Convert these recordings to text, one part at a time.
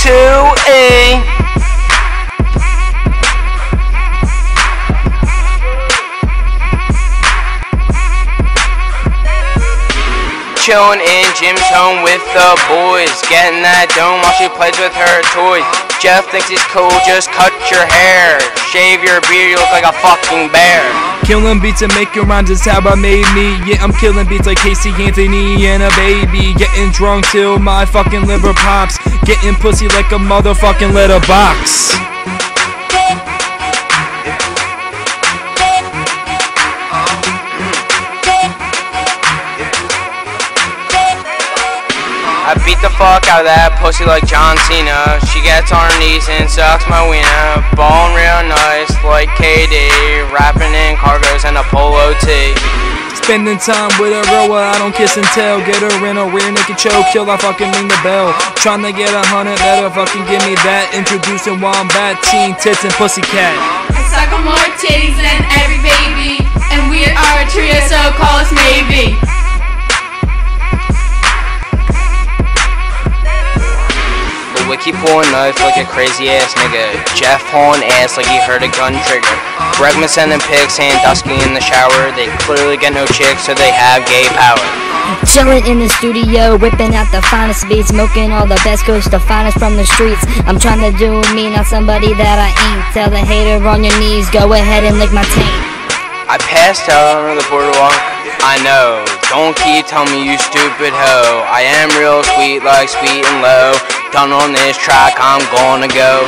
tooE. Chillin' in Jim's home with the boys, getting that dome while she plays with her toys. Jeff thinks he's cool, just cut your hair, shave your beard, you look like a fucking bear. Killing beats and making rhymes is how I made me. Yeah, I'm killing beats like Casey Anthony and a baby. Getting drunk till my fucking liver pops. Getting pussy like a motherfucking litter box. I beat the fuck out of that pussy like John Cena. She gets on her knees and sucks my wiener. Ballin' real nice like KD. Rapping in cargos and a polo tee. Spending time with a girl where I don't kiss and tell. Get her in a rear naked choke till I fucking ring the bell. Trying to get a hundred, let her fucking give me that. Introducing wombat, teen tits, and pussycat. I suck on more titties than every baby. And we are a trio, so call Wiki pulling knife like a crazy ass nigga. Jeff pulling ass like he heard a gun trigger. Bregman sending pics saying dusky in the shower. They clearly get no chicks, so they have gay power. Chillin' in the studio, whipping out the finest beats, smoking all the best coast, the finest from the streets. I'm trying to do me, not somebody that I ain't. Tell the hater on your knees, go ahead and lick my taint. I passed out on the boardwalk. I know. Don't keep telling me you stupid hoe. I am real sweet, like sweet and low. Done on this track, I'm gonna go.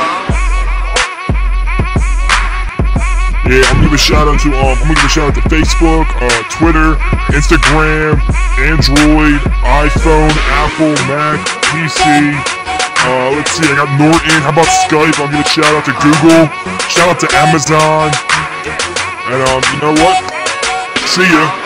Yeah, I'm gonna give a shout out to um, I'm gonna give a shout out to Facebook, uh, Twitter, Instagram, Android, iPhone, Apple, Mac, PC. Uh, let's see, I got Norton. How about Skype? I'll give a shout out to Google. Shout out to Amazon. And um, you know what? See ya.